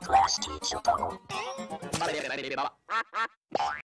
Class teacher.